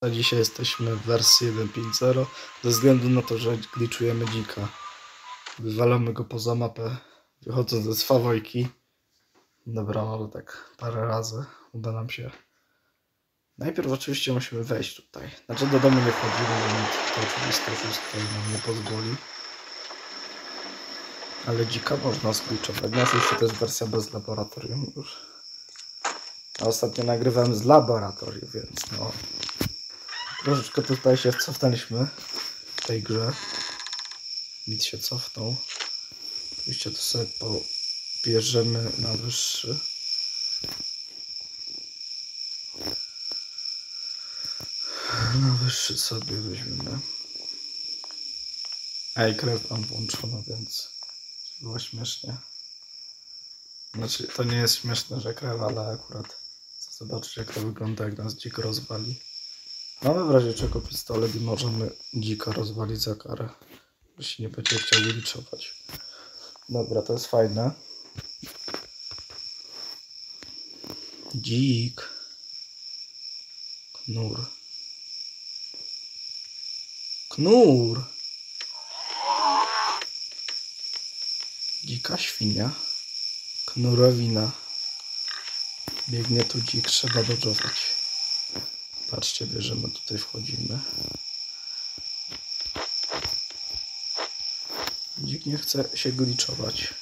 A dzisiaj jesteśmy w wersji 1.5.0 ze względu na to, że glitchujemy dzika. Wywalamy go poza mapę, wychodząc ze swawojki. Dobra, ale tak parę razy uda nam się. Najpierw oczywiście musimy wejść tutaj. Znaczy do domu nie wchodzimy, bo to oczywiste wszystko nam nie pozwoli. Ale dzika można skliczować. No oczywiście to jest wersja bez laboratorium już. A ostatnio nagrywałem z laboratorium, więc no Troszeczkę tutaj się cofnęliśmy w tej grze. Bit się cofnął. Oczywiście to sobie pobierzemy na wyższy. Na wyższy sobie weźmiemy. Ej, krew mam włączona, więc było śmiesznie. Znaczy, to nie jest śmieszne, że krew, ale akurat chcę zobaczyć jak to wygląda, jak nas dzik rozwali. Mamy w razie czego pistolet i możemy dzika rozwalić za karę. Jeśli nie będzie chciał liczować. Dobra, to jest fajne. Dzik. Knur. Knur. Dzika świnia. Knurowina. Biegnie tu dzik, trzeba dodżować. Patrzcie, bierzemy, tutaj wchodzimy. Dzik nie chce się gliczować.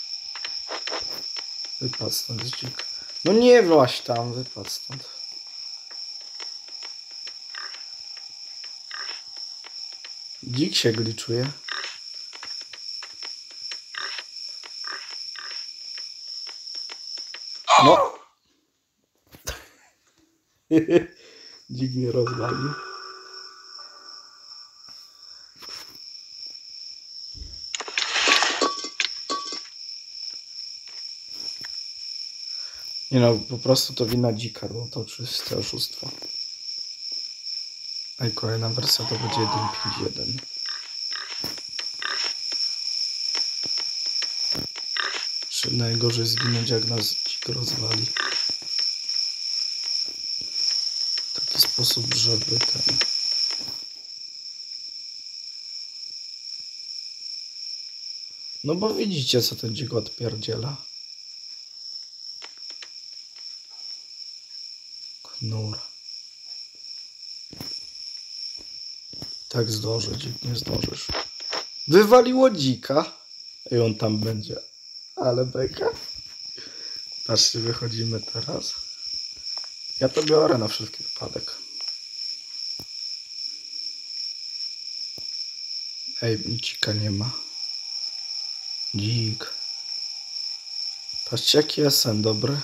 Wypadł stąd dzik. No nie właś tam, wypadł stąd. Dzik się gliczuje. No. Dzik mnie rozwalił. Nie no, po prostu to wina dzika, bo to oczywiste oszustwo. A i kolejna wersja to będzie 1.5.1. Czy najgorzej zginąć jak nas dzik rozwali. W taki sposób, żeby ten... No bo widzicie co ten dzik odpierdziela. Knur. Tak zdążę, dzik nie zdążysz. Wywaliło dzika. I on tam będzie. Ale beka. Patrzcie, wychodzimy teraz. Ja to biorę na wszelki wypadek. Ej, dzika nie ma. Dzik. Patrzcie, jaki sen dobry.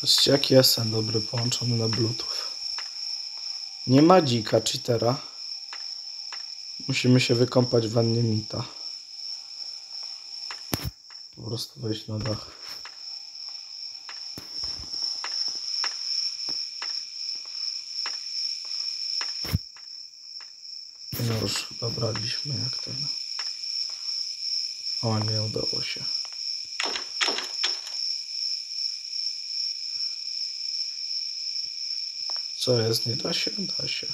Patrzcie, jaki sen dobry połączony na bluetooth. Nie ma dzika, cheatera. Musimy się wykąpać w wannie mita. Po prostu wejść na dach. No już chyba jak ten. O, nie udało się. Co jest? Nie da się? Da się.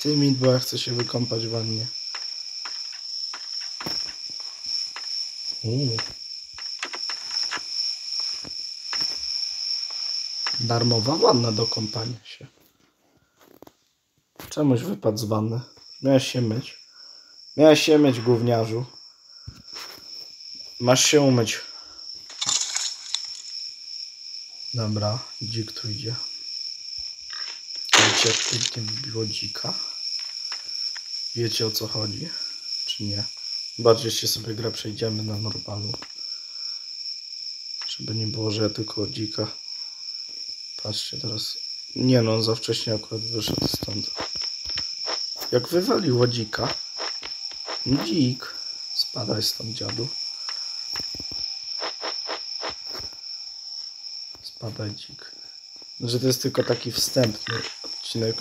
Ty mi, bo ja chcę się wykąpać w wannie. Darmowa wanna do kąpania się. Czemuś wypadł z wanny. Miałeś się myć. Miałeś się myć, gówniarzu. Masz się umyć. Dobra, dzik tu idzie. Wiecie, jak pięknie dzika? Wiecie o co chodzi? Czy nie? Bardziej się sobie grę przejdziemy na normalu. Żeby nie było, że ja tylko dzika. Patrzcie teraz. Nie no, on za wcześnie akurat wyszedł stąd. Jak wywaliło dzika. Dzik. Spadaj stąd, dziadu. Spadaj, dzik. Że to jest tylko taki wstępny odcinek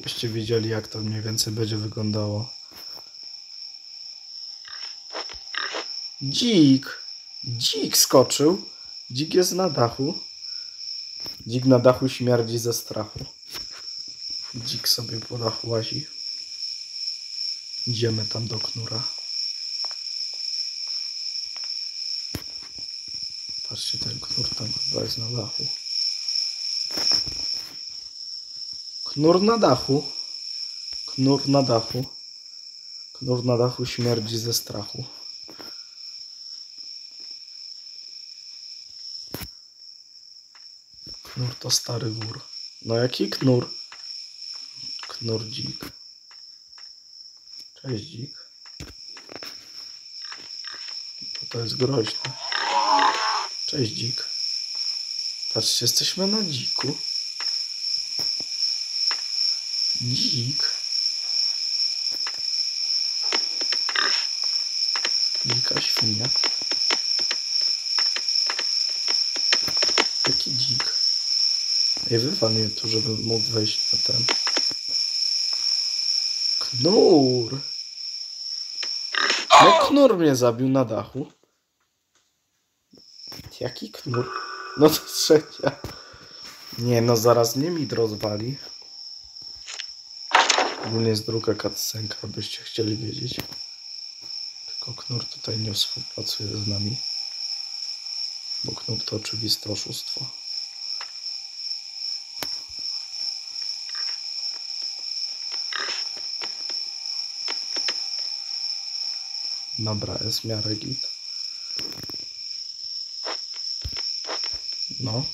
Byście widzieli, jak to mniej więcej będzie wyglądało. Dzik! Dzik skoczył. Dzik jest na dachu. Dzik na dachu śmierdzi ze strachu. Dzik sobie po dachu łazi. Idziemy tam do knura. Patrzcie, ten knur tam chyba jest na dachu. Knur na dachu. Knur na dachu. Knur na dachu śmierdzi ze strachu. Knur to stary wór. No jaki knur? Knur dzik. Cześć dzik. Bo to jest groźne. Cześć dzik. Patrzcie, jesteśmy na dziku. Dzik. Dzika świnia. Jaki dzik? Ej, wywal tu, żebym mógł wejść na ten. Knur! No knur mnie zabił na dachu. Jaki knur? No to trzecia. Nie no, zaraz mnie mit rozwali. Ogólnie jest druga cutscenka, abyście chcieli wiedzieć. Tylko knur tutaj nie współpracuje z nami. Bo knur to oczywiste oszustwo. Dobra, jest miarę git. No.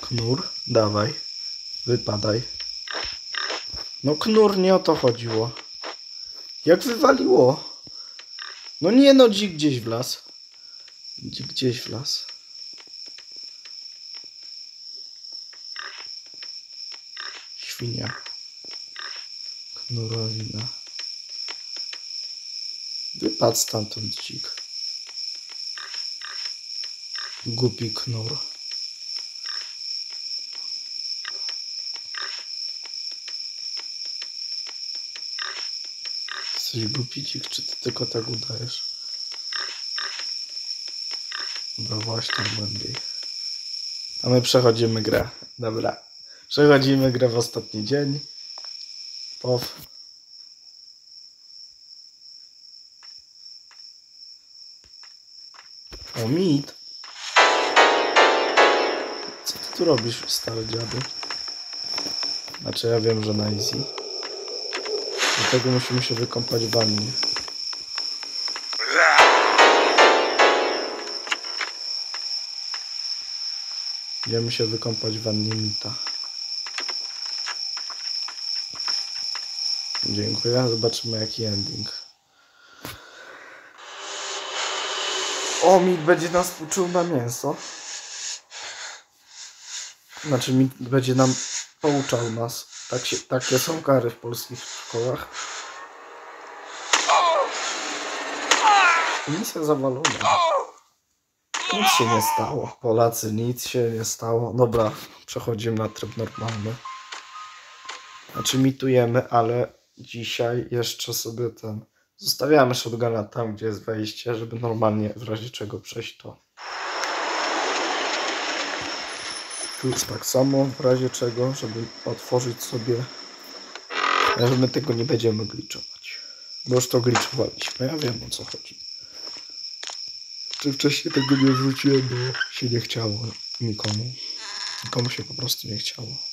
Knur, dawaj. Wypadaj. No knur, nie o to chodziło. Jak wywaliło? No nie no, dzik gdzieś w las. Dzik gdzieś w las. Świnia. Knurowina. Wypadł stamtąd dzik. Głupi knur. Jesteś głupi dzik, czy ty tylko tak udajesz? Dobra, właśnie głębiej. A my przechodzimy grę. Dobra. Przechodzimy grę w ostatni dzień. Pow. O, mit. Co ty tu robisz, stary dziadu? Znaczy, ja wiem, że na easy. Dlatego musimy się wykąpać w wannie. Idziemy się wykąpać w wannie Mita. Dziękuję. Zobaczymy jaki ending. O, Mit będzie nas uczył na mięso. Znaczy, Mit będzie nam pouczał nas. Tak się, takie są kary w polskich szkołach. Misja zawalona. Nic się nie stało. Polacy, nic się nie stało. Dobra, przechodzimy na tryb normalny. Znaczy mitujemy, ale dzisiaj jeszcze sobie ten... Zostawiamy shotguna tam, gdzie jest wejście, żeby normalnie w razie czego przejść to. Tu tak samo, w razie czego, żeby otworzyć sobie... Ale my tego nie będziemy gliczować. Bo już to gliczowaliśmy, ja wiem o co chodzi. Czy wcześniej tego nie wrzuciłem, bo się nie chciało nikomu. Nikomu się po prostu nie chciało.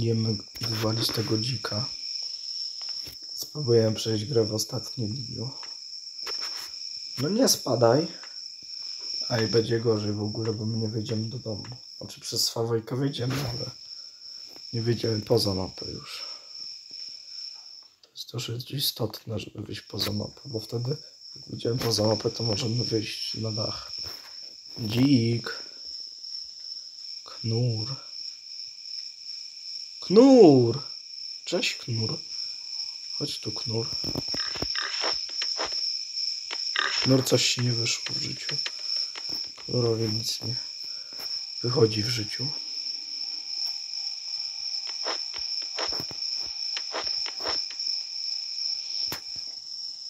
Jemy wywalić tego dzika. Spróbujemy przejść grę w ostatnim dniu. No nie spadaj. A i będzie gorzej w ogóle, bo my nie wyjdziemy do domu. Znaczy przez Swawojkę wyjdziemy, ale nie wyjdziemy poza mapę już. To jest dosyć istotne, żeby wyjść poza mapę, bo wtedy jak wyjdziemy poza mapę, to możemy wyjść na dach. Dzik. Knur. Knur! Cześć, Knur. Chodź tu, Knur. Knur, coś ci nie wyszło w życiu. Knurowi nic nie wychodzi w życiu.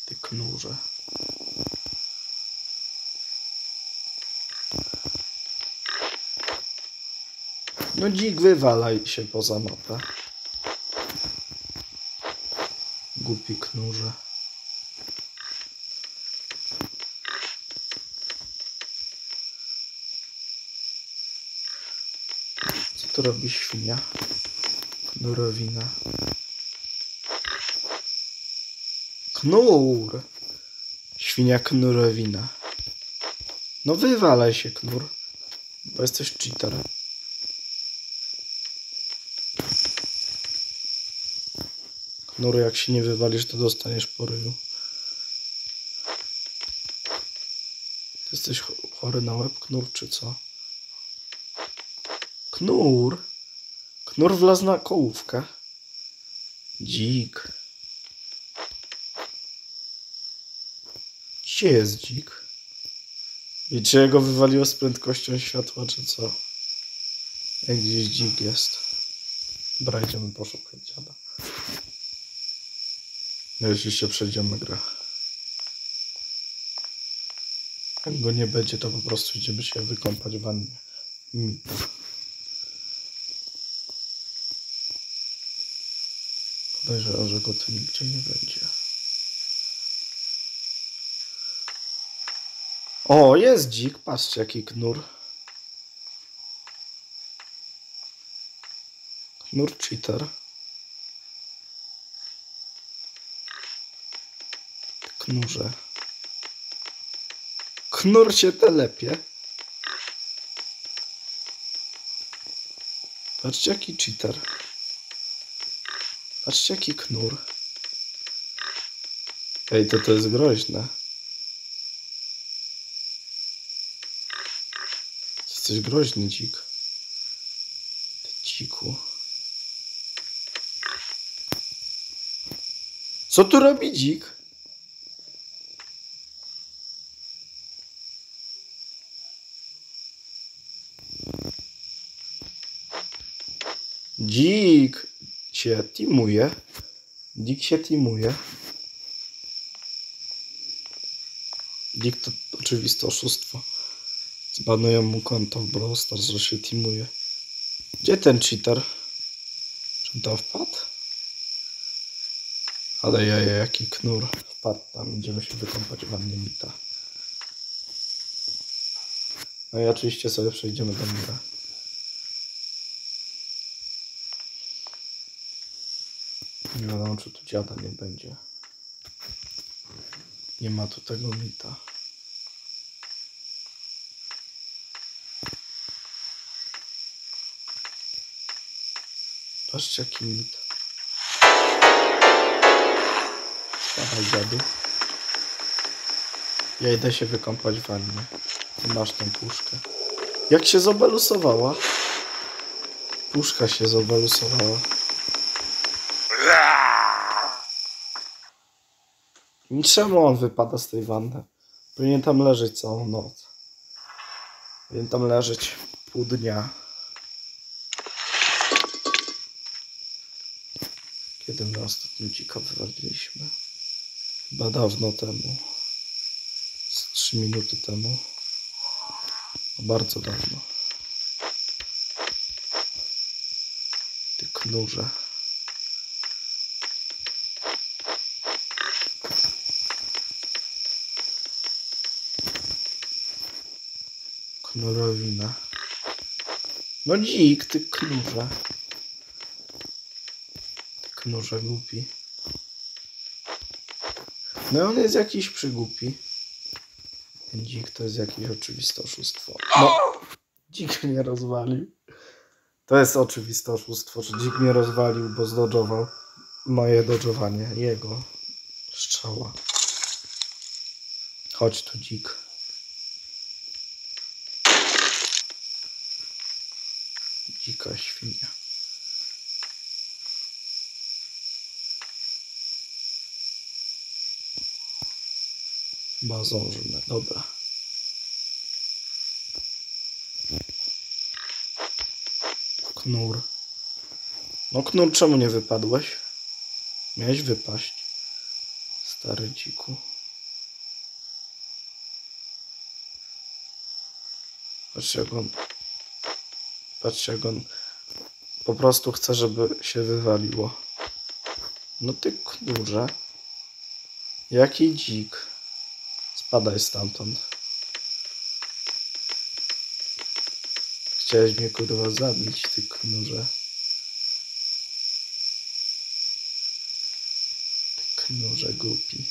Ty knurze. No dzik wywalaj się poza mapę. Głupi knurze. Co tu robi świnia? Knurowina. Knur! Świnia knurowina. No wywalaj się, knur. Bo jesteś cheater. Knur, jak się nie wywalisz, to dostaniesz po. Ty jesteś cho- chory na łeb, knur, czy co? Knur? Knur wlazł na kołówkę. Dzik. Gdzie jest dzik? Wiecie, go wywaliło z prędkością światła, czy co? Jak gdzieś dzik jest. Dobra, idziemy poszukać dziada. No jeśli się przejdziemy grę. Jak go nie będzie, to po prostu idziemy się wykąpać w wannie. Mita. Podejrzewam, że go tu nigdzie nie będzie. O, jest dzik. Patrzcie, jaki knur. Knur cheater. Knurze. Knur się telepie. Patrzcie, jaki cheater. Patrzcie, jaki knur. Ej, to to jest groźne. Jesteś groźny, dzik. Ty dziku. Co tu robi dzik? Dzik się teamuje. Dzik się teamuje. Dzik to oczywiste oszustwo. Zbanują mu konto w Brawl Stars, że się teamuje. Gdzie ten cheater? Czy on tam wpadł? Ale ja, jaki knur. Wpadł tam, idziemy się wykąpać w wannie Mita. No i oczywiście sobie przejdziemy do Mira. Nie wiadomo, czy tu dziada nie będzie. Nie ma tu tego Mita. Patrzcie jaki mit. Spadaj dziadu. Ja idę się wykąpać w wannie. Ty masz tą puszkę. Jak się zobelusowała? Puszka się zobelusowała. I Czemu on wypada z tej wanny? Powinien tam leżeć całą noc. Powinien tam leżeć pół dnia. Kiedy my ostatnio dzika wywaliliśmy? Chyba dawno temu. Z trzy minuty temu. No bardzo dawno. Ty knurze. Knurowina. No dzik, ty knurze. Ty knurze głupi. No on jest jakiś przygłupi. Ten dzik to jest jakieś oczywiste oszustwo. No, dzik mnie rozwalił. To jest oczywiste oszustwo, że dzik mnie rozwalił, bo zdodżował moje dodżowanie. Jego strzała. Chodź tu, dzik. Chyba zdążymy, dobra. Knur. No Knur, czemu nie wypadłeś? Miałeś wypaść. Stary dziku. Patrz jak on... Patrz jak on... Po prostu chce, żeby się wywaliło. No ty knurze. Jaki dzik. Spadaj stamtąd. Chciałeś mnie kurwa zabić, ty knurze. Ty knurze głupi.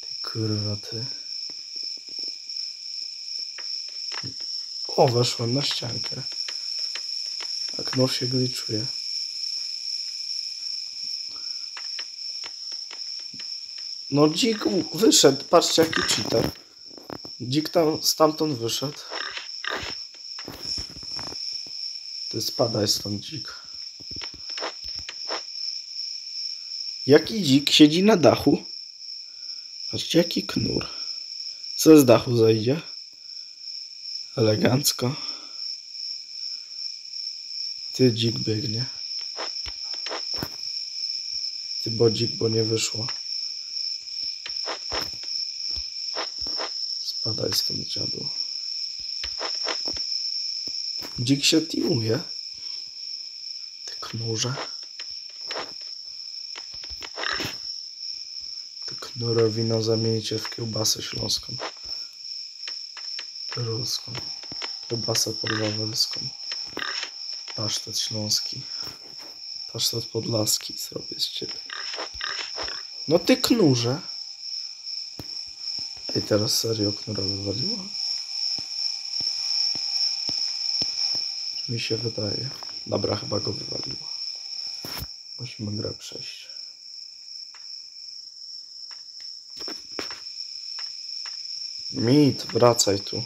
Ty kurwa ty. O, weszłem na ściankę. A knur się gliczuje. No dzik wyszedł, patrzcie jaki cheater. Dzik tam stamtąd wyszedł. Ty spadaj stąd dzik. Jaki dzik siedzi na dachu? Patrzcie jaki knur. Co z dachu zejdzie? Elegancko. Ty dzik biegnie. Ty bo dzik, bo nie wyszło. Spadaj stąd dziadu. Dzik się teamuje. Ty knurze. Ty knurowino zamieńcie w kiełbasę śląską. Ruską. Kiełbasę podwawelską. Pasztet śląski. Pasztet podlaski zrobię z ciebie. No ty knurze. Ej, teraz serio knura wywaliło? Czy mi się wydaje? Dobra, chyba go wywaliło. Musimy grę przejść. Mit, wracaj tu.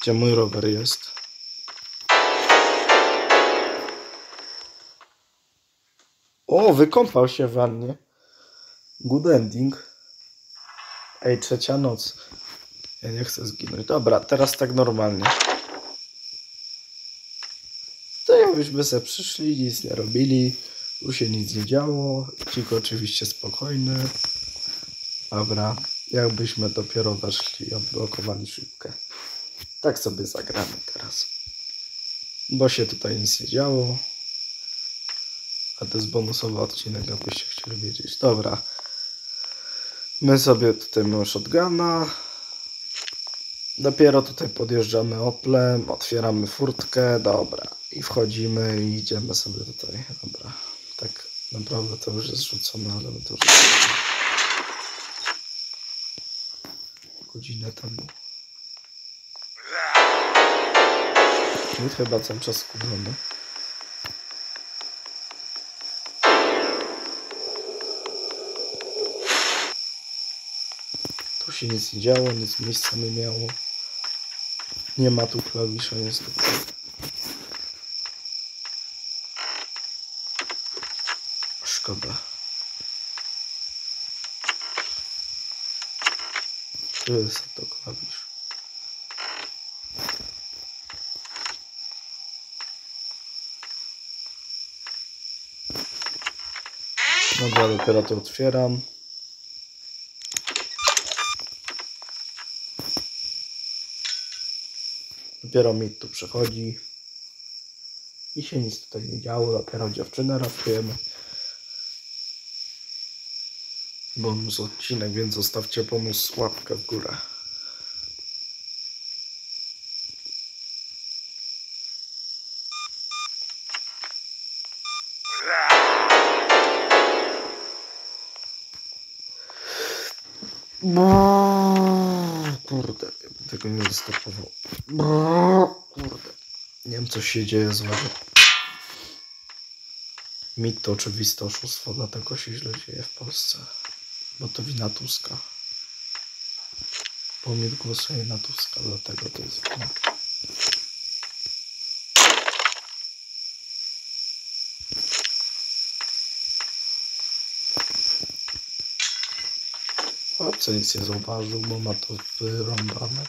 Gdzie mój rower jest? O, wykąpał się w wannie. Good ending. Ej, trzecia noc. Ja nie chcę zginąć. Dobra, teraz tak normalnie. To jakbyśmy sobie przyszli, nic nie robili. Tu się nic nie działo. Cik oczywiście spokojny. Dobra, jakbyśmy dopiero weszli i odblokowali szybkę. Tak sobie zagramy teraz. Bo się tutaj nic nie działo. A to jest bonusowy odcinek, jakbyście chcieli wiedzieć. Dobra. My sobie tutaj mamy shotguna. Dopiero tutaj podjeżdżamy Oplem, otwieramy furtkę, dobra. I wchodzimy i idziemy sobie tutaj. Dobra. Tak naprawdę to już jest rzucone, ale my to już godzinę temu. My chyba cały czas skupiony. Się nic nie działo, nic miejsca nie miało. Nie ma tu klawisza niestety. Szkoda. Tu jest to klawisz. Dobra, dopiero to otwieram. Dopiero mi tu przychodzi. I się nic tutaj nie działo. Dopiero dziewczynę ratujemy. Bonus odcinek, więc zostawcie pomysł łapkę w górę. Bym tego nie zastopował. Kurde. Nie wiem, co się dzieje złego. Mit to oczywiste oszustwo, dlatego się źle dzieje w Polsce. Bo to wina Tuska. Bo mit głosuje na Tuska, dlatego to jest wina. Chłopcy nic nie zauważył, bo ma to wyrąbane.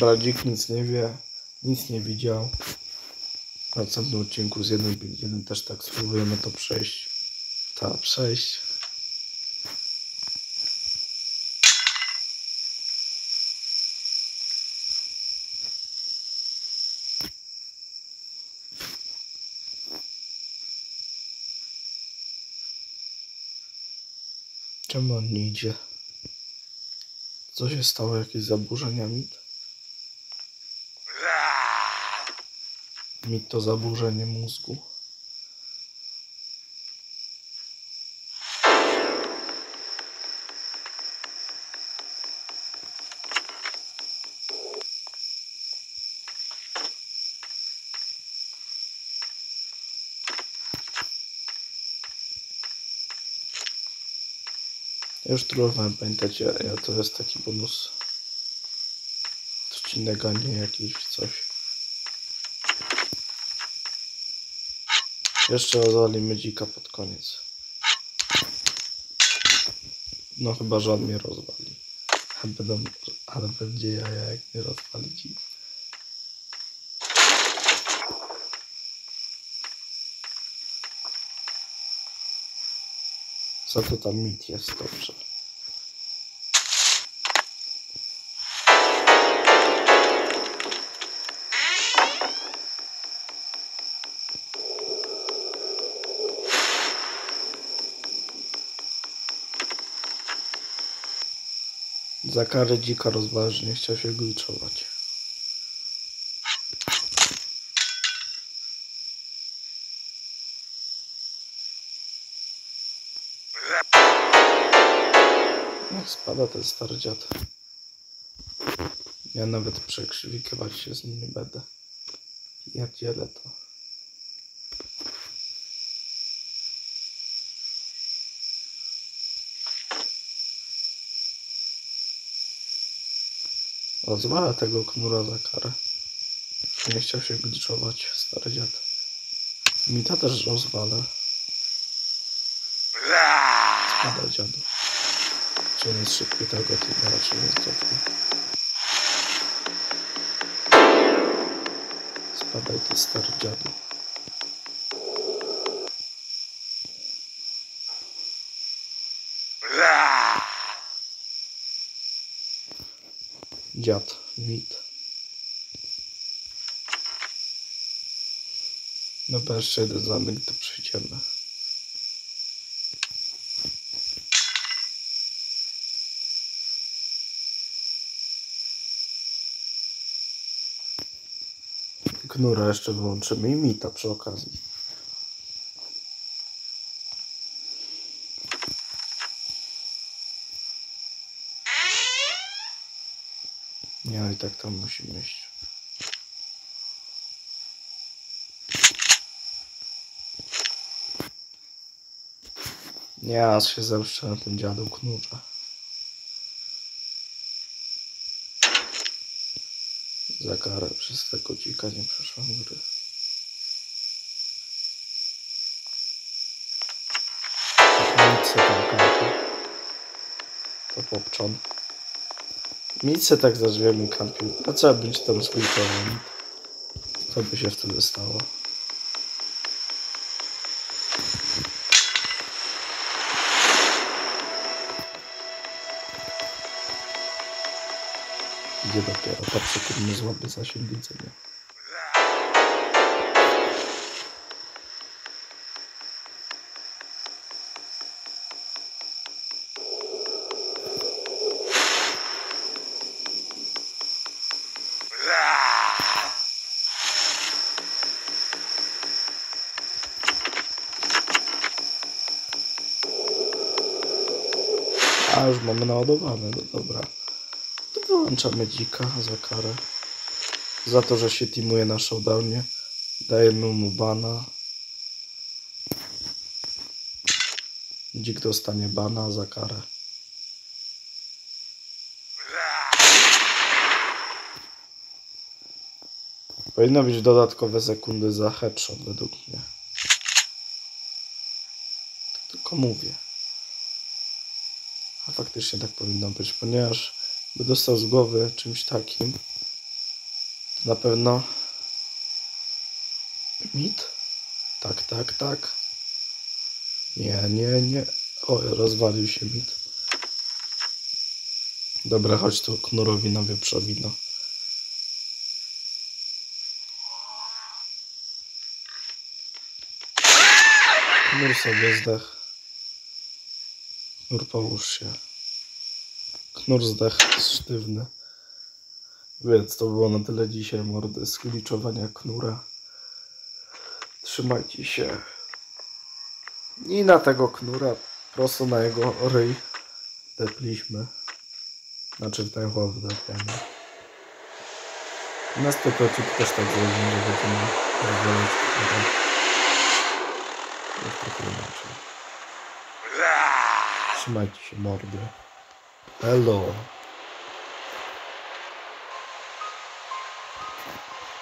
Dobra, dzik nic nie wie, nic nie widział. W następnym odcinku z 1.1 też tak spróbujemy to przejść. Ta, przejść. Czemu on nie idzie? Co się stało? Jakieś zaburzenia mit? Mit to zaburzenie mózgu. Ja już trollowałem, pamiętacie, ja to jest taki bonus odcinek, a nie jakiś coś. Jeszcze rozwalimy dzika pod koniec. No chyba, że on mnie rozwali. Będą, ale będzie jaja, jak mnie rozwali dzik. Co to tam mit jest, dobrze. Za karę dzika rozważy, nie chciał się gliczować. No, spada ten stary dziad. Ja nawet przekrzywikywać się z nim nie będę. Pierdzielę to. Rozwala tego knura za karę. Nie chciał się gliczować, stary dziad. Mi to też rozwala. Spada dziadu. Czy on jest szybki tego, to raczej nie jest dobry. Spadaj ty stary dziadu. Dziad, mit. Dobra, jeszcze jeden zamek, to przejdziemy. Knura jeszcze wyłączymy i mita przy okazji. I tak iść. Nie, aż się zemszczę na tym dziadu knurze. Za karę przez tego dzika nie przeszłam gry. Nic tam. To popczon. Nic se tak za drzwiami kampił. A co być tam zgliczowany? Co by się wtedy stało? Idzie dopiero. Patrzę, kiedy mnie złapie zasięg widzenia. A już mamy naładowane, no dobra. To wyłączamy dzika za karę. Za to, że się teamuje na showdownie. Dajemy mu bana. Dzik dostanie bana za karę. Powinno być dodatkowe sekundy za headshot według mnie. Tylko mówię. Faktycznie tak powinno być, ponieważ by dostał z głowy czymś takim, Na pewno. Mit? Tak, tak, tak. Nie, nie, nie. O, rozwalił się mit. Dobra, chodź tu knurowi na wieprzowino. Knur sobie zdech. Knur połóż się. Knur zdech sztywny. Więc to było na tyle dzisiaj mordy z gliczowania knura. Trzymajcie się. I na tego knura prosto na jego ryj tepliśmy. Znaczy w ten chłop wdepiamy. Następny odcinek też tak zrobimy, że będziemy. Jest trochę inaczej. Trzymajcie się. Hello.